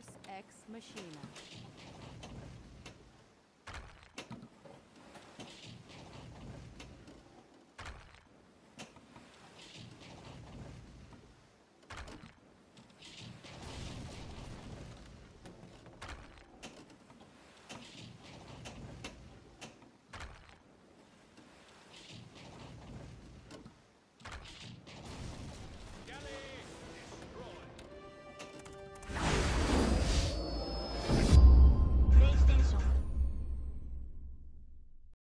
Deus Ex Machina.